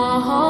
my.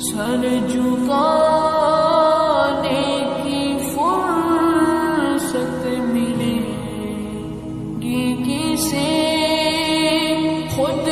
سر جھکانے کی فرصت ملے گی کسے خود